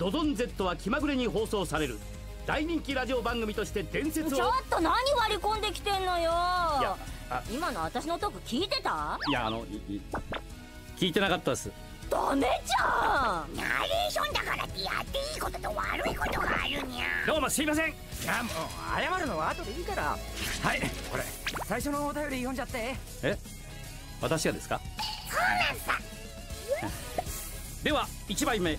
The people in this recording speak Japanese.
ドドン Z は気まぐれに放送される。大人気ラジオ番組として伝説を。ちょっと何割り込んできてんのよ。いやあ今の私のトーク聞いてた？いやあのいい聞いてなかったです。ダメじゃん。ナレーションだからってやっていいことと悪いことがあるにゃ。どうもすいません。いやもう謝るのは後でいいから。はい。これ最初のお便り読んじゃって。え？私がですか？そうなんさ。では1枚目。